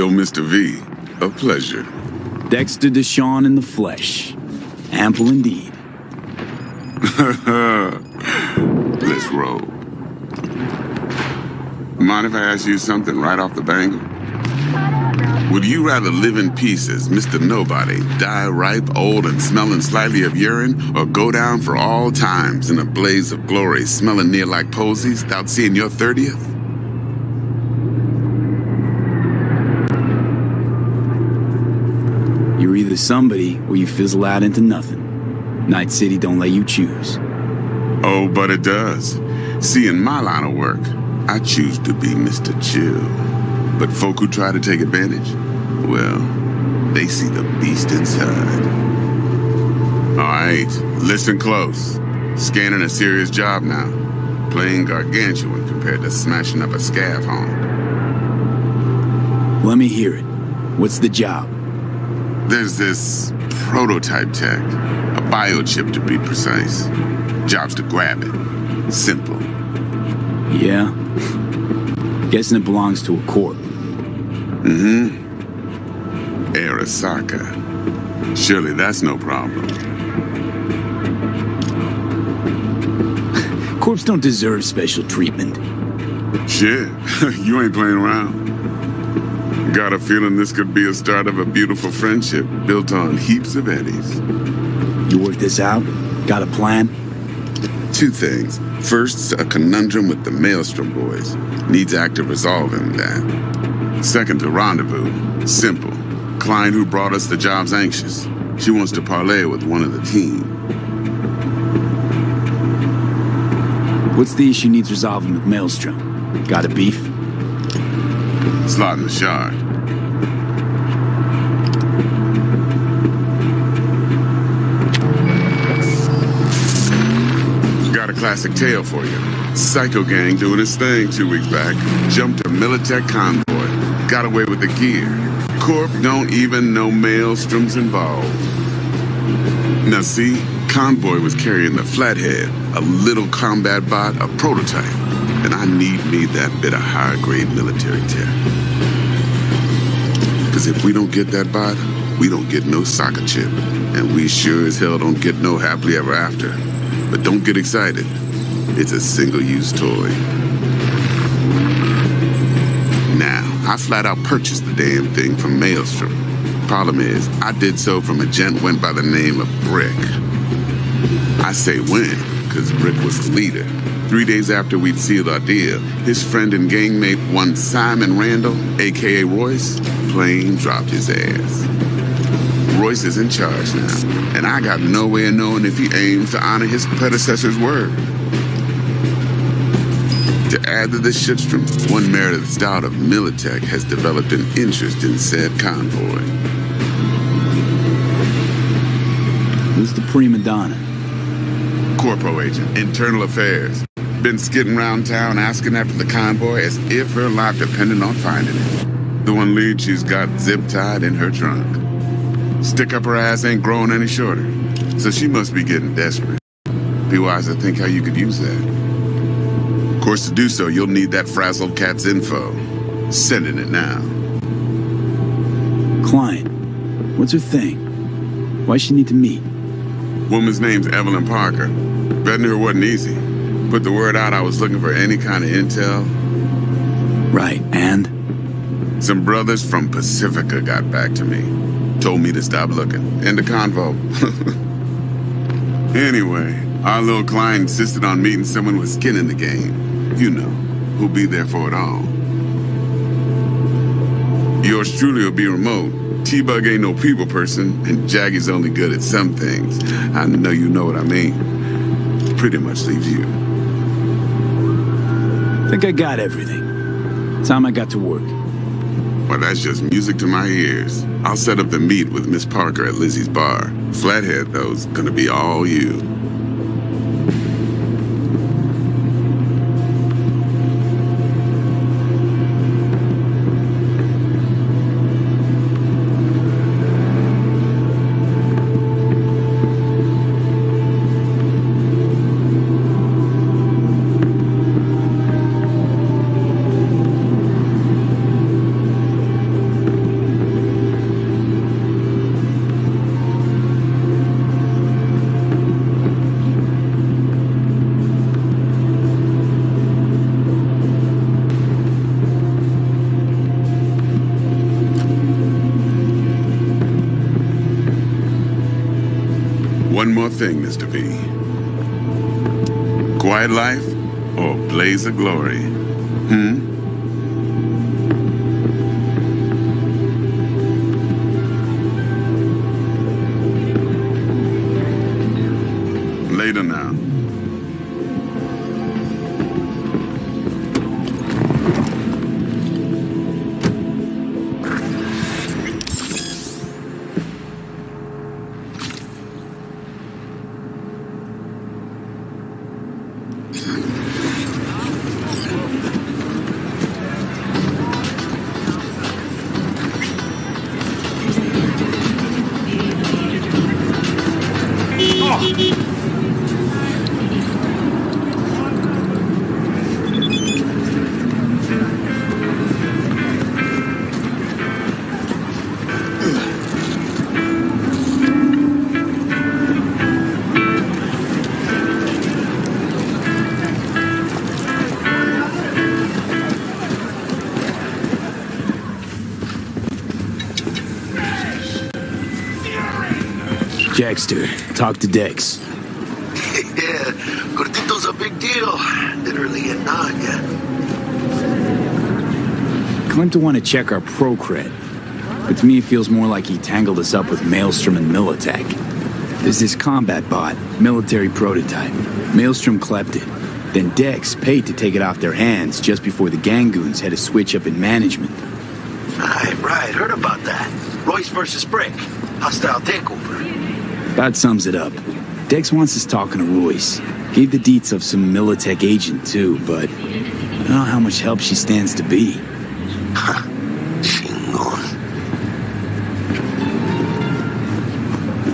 Yo, Mr. V, a pleasure. Dexter DeShawn in the flesh. Ample indeed. Let's roll. Mind if I ask you something right off the bangle? Would you rather live in pieces, Mr. Nobody, die ripe, old, and smelling slightly of urine, or go down for all times in a blaze of glory, smelling near like posies, without seeing your 30th? Either somebody or you fizzle out into nothing. Night City don't let you choose. Oh, but it does. See, in my line of work, I choose to be Mr. Chill. But folk who try to take advantage, well, they see the beast inside. All right, listen close. Scanning a serious job now. Playing gargantuan compared to smashing up a scav home. Let me hear it. What's the job? There's this prototype tech, a biochip to be precise. Job's to grab it. Simple. Yeah? Guessing it belongs to a corp. Mm-hmm. Arasaka. Surely that's no problem. Corps don't deserve special treatment. Shit, you ain't playing around. Got a feeling this could be a start of a beautiful friendship built on heaps of eddies. You work this out? Got a plan? Two things. First, a conundrum with the Maelstrom boys. Needs active resolving that. Second, a rendezvous. Simple. Client who brought us the job's anxious. She wants to parlay with one of the team. What's the issue needs resolving with Maelstrom? Got a beef? Slot in the shard. Got a classic tale for you. Psycho Gang doing his thing two weeks back. Jumped a Militech convoy. Got away with the gear. Corp don't even know Maelstrom's involved. Now see, Convoy was carrying the Flathead, a little combat bot, a prototype. And I need me that bit of high-grade military tech. Because if we don't get that bot, we don't get no soccer chip. And we sure as hell don't get no happily ever after. But don't get excited. It's a single-use toy. Now, I flat out purchased the damn thing from Maelstrom. Problem is, I did so from a gent went by the name of Brick. I say when, because Brick was the leader. Three days after we'd sealed our deal, his friend and gangmate, one Simon Randall, aka Royce, plain dropped his ass. Royce is in charge now, and I got no way of knowing if he aims to honor his predecessor's word. To add to this shitstrom, one Meredith Stout of Militech has developed an interest in said convoy. Who's the prima donna? Corpo agent, internal affairs. Been skidding around town asking after the convoy as if her life depended on finding it. The one lead she's got zip-tied in her trunk. Stick up her ass ain't growing any shorter, so she must be getting desperate. Be wise to think how you could use that. Of course, to do so, you'll need that frazzled cat's info. Sending it now. Client. What's her thing? Why she need to meet? Woman's name's Evelyn Parker. Betting her wasn't easy. Put the word out I was looking for any kind of intel. Right, and? Some brothers from Pacifica got back to me. Told me to stop looking. End the convo. anyway, our little client insisted on meeting someone with skin in the game. You know, who'll be there for it all. Yours truly will be remote. T-Bug ain't no people person, and Jackie's only good at some things. I know you know what I mean. Pretty much leaves you. Think I got everything. Time I got to work. Well, that's just music to my ears. I'll set up the meet with Miss Parker at Lizzie's bar. Flathead, though's gonna be all you. More thing, Mr. V. Quiet life or blaze of glory? Hmm? Later now. Dexter, talk to Dex. yeah, Cortito's a big deal. Literally a Naga. Claimed to want to check our pro cred. But to me, it feels more like he tangled us up with Maelstrom and Militech. There's this combat bot, military prototype. Maelstrom clept it. Then Dex paid to take it off their hands just before the Gangoons had a switch up in management. Right, right. Heard about that. Royce versus Brick. Hostile takeover. That sums it up. Dex wants us talking to Royce. Gave the deets of some Militech agent too, but I don't know how much help she stands to be. Chingon.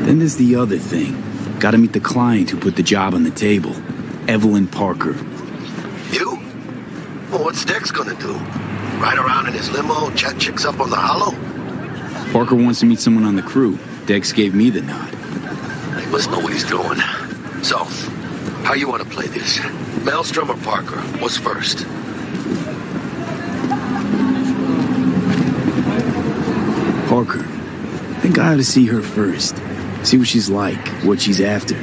Then there's the other thing. Gotta meet the client who put the job on the table. Evelyn Parker. You? Well, what's Dex gonna do? Ride around in his limo, chat chicks up on the holo? Parker wants to meet someone on the crew. Dex gave me the nod. He must know what he's doing. So, how you want to play this? Maelstrom or Parker? What's first? Parker. Think I ought to see her first. See what she's like, what she's after.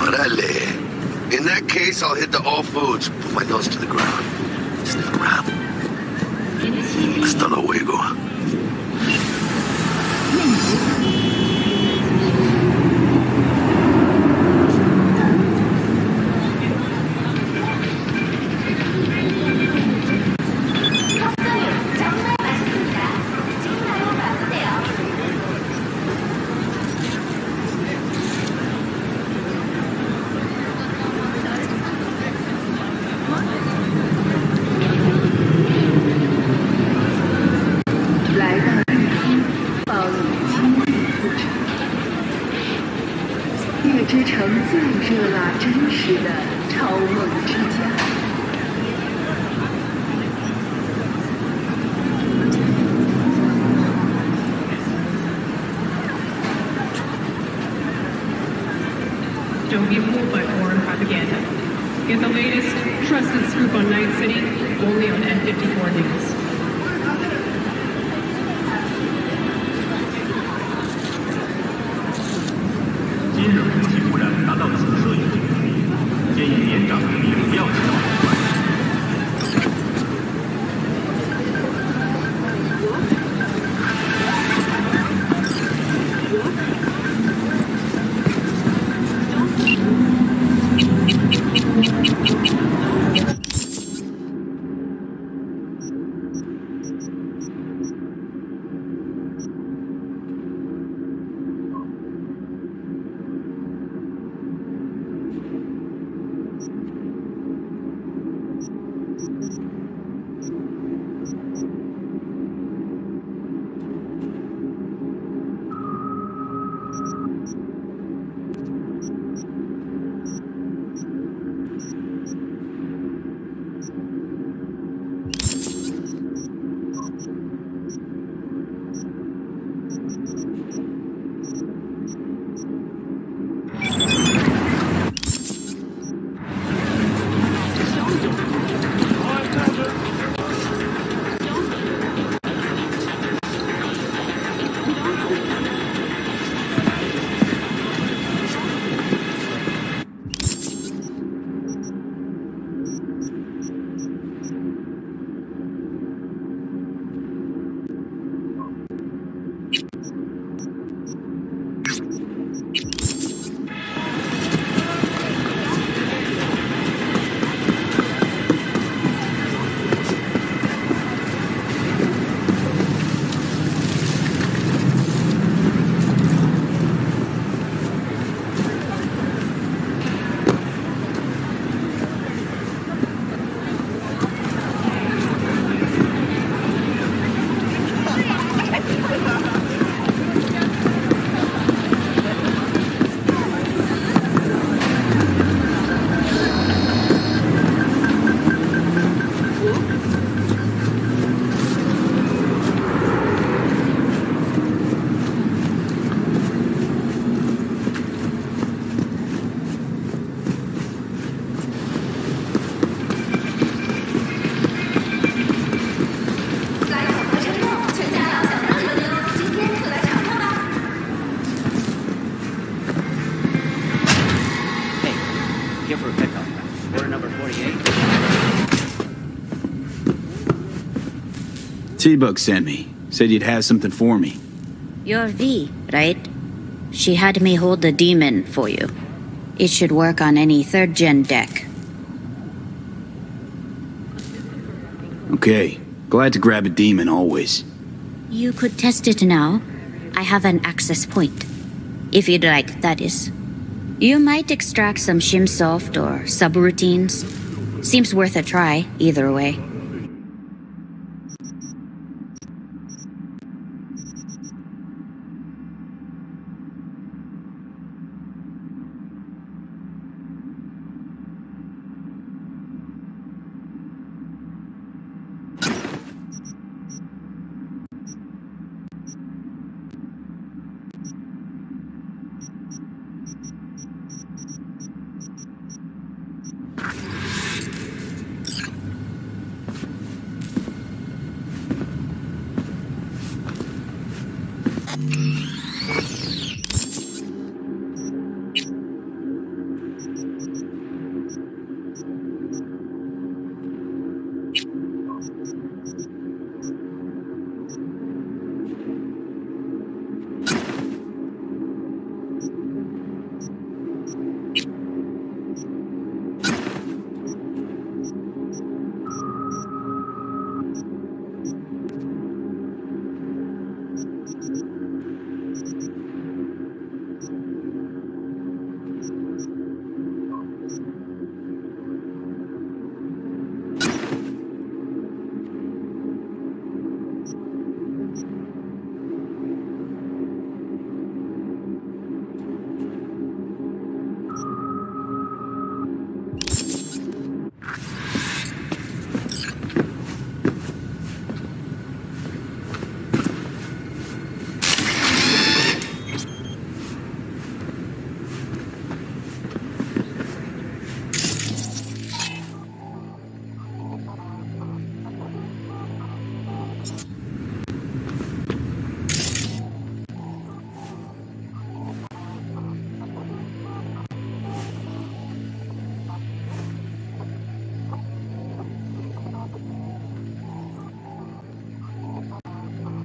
Orale. In that case, I'll hit the all foods, put my nose to the ground, Don't be fooled by foreign propaganda. Get the latest, trusted scoop on Night City only on N54 News. T-Bug sent me. Said you'd have something for me. You're V, right? She had me hold the daemon for you. It should work on any third gen deck. Okay. Glad to grab a daemon always. You could test it now. I have an access point. If you'd like, that is. You might extract some shimsoft or subroutines. Seems worth a try, either way.